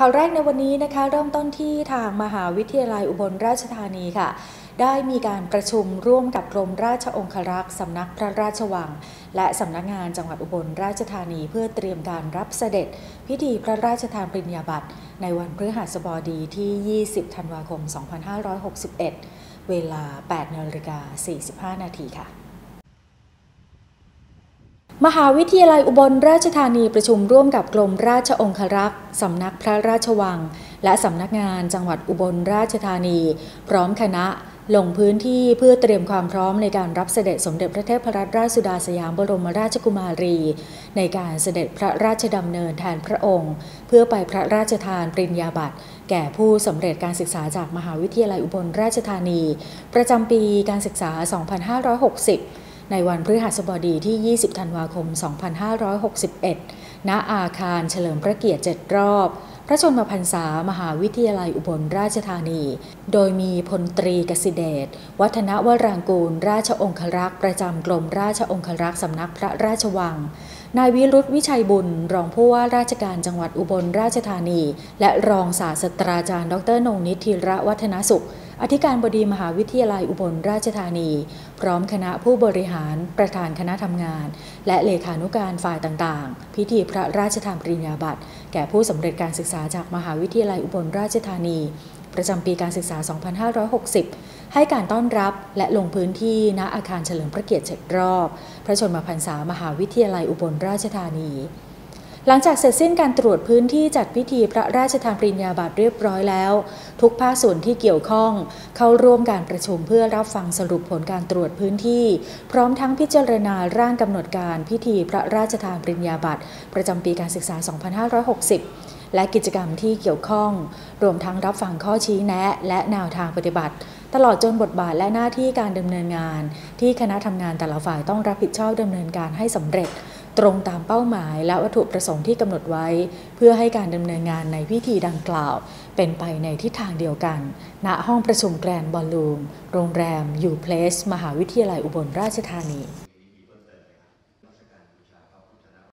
ข่าวแรกในวันนี้นะคะเริ่มต้นที่ทางมหาวิทยาลัยอุบลราชธานีค่ะ ได้มีการประชุมร่วมกับกรมราชองครักษ์สำนักพระราชวัง และสำนักงานจังหวัดอุบลราชธานีเพื่อเตรียมการรับเสด็จ พิธีพระราชทานปริญญาบัตรในวันพฤหัสบดีที่ 20 ธันวาคม 2561 เวลา 8นาฬิกา45 นาทีค่ะ มหาวิทยาลัยอุบลราชธานีประชุมร่วมกับกรมราชองครักษ์ สำนักพระราชวัง และสำนักงานจังหวัดอุบลราชธานี พร้อมคณะลงพื้นที่เพื่อเตรียมความพร้อมในการรับเสด็จสมเด็จพระเทพรัตนราชสุดาสยามบรมราชกุมารี ในการเสด็จพระราชดำเนินแทนพระองค์ เพื่อไปพระราชทานปริญญาบัตรแก่ผู้สำเร็จการศึกษาจากมหาวิทยาลัยอุบลราชธานี ประจำปีการศึกษา 2560 ในวันพฤหัสบดีที่ 20 ธันวาคม 2561 ณ อาคารเฉลิมพระเกียรติ 7 รอบ พระชนมพรรษามหาวิทยาลัยอุบลราชธานี โดยมีพลตรีกสิเดช วัฒนวรางกูล ราชองครักษ์ ประจำกรมราชองครักษ์สำนักพระราชวัง นายวิรุธวิชัยบุญ รองผู้ว่าราชการจังหวัดอุบลราชธานี และรองศาสตราจารย์ ดรนงนิติระวัฒนสุข อธิการบดีมหาวิทยาลัยอุบลราชธานี พร้อมคณะผู้บริหารประธานคณะทำงาน และเลขานุการฝ่ายต่างๆ พิธีพระราชทานปริญญาบัตร แก่ผู้สำเร็จการศึกษาจากมหาวิทยาลัยอุบลราชธานี ประจำปีการศึกษา 2560 ให้การต้อนรับและลงพื้นที่ณอาคารเฉลิมพระเกียรติเจ็ดรอบ พระชนมพรรษามหาวิทยาลัยอุบลราชธานี หลังจากเสร็จสิ้นการตรวจพื้นที่จัดพิธีพระราชทานปริญญาบัตรเรียบร้อยแล้ว ทุกภาคส่วนที่เกี่ยวข้องเข้าร่วมการประชุมเพื่อรับฟังสรุปผลการตรวจพื้นที่ พร้อมทั้งพิจารณาร่างกำหนดการพิธีพระราชทานปริญญาบัตรประจำปีการศึกษา 2560และกิจกรรมที่เกี่ยวข้อง รวมทั้งรับฟังข้อชี้แนะ และแนวทางปฏิบัติ ตลอดจนบทบาทและหน้าที่การดำเนินงาน ที่คณะทำงานแต่ละฝ่ายต้องรับผิดชอบดำเนินการให้สำเร็จ ตรงตามเป้าหมายและวัตถุประสงค์ที่กำหนดไว้ เพื่อให้การดำเนินงานในพิธีดังกล่าว เป็นไปในทิศทางเดียวกัน ณห้องประชุมแกรนบอลลูม โรงแรมยูเพลสมหาวิทยาลัยอุบลราชธานี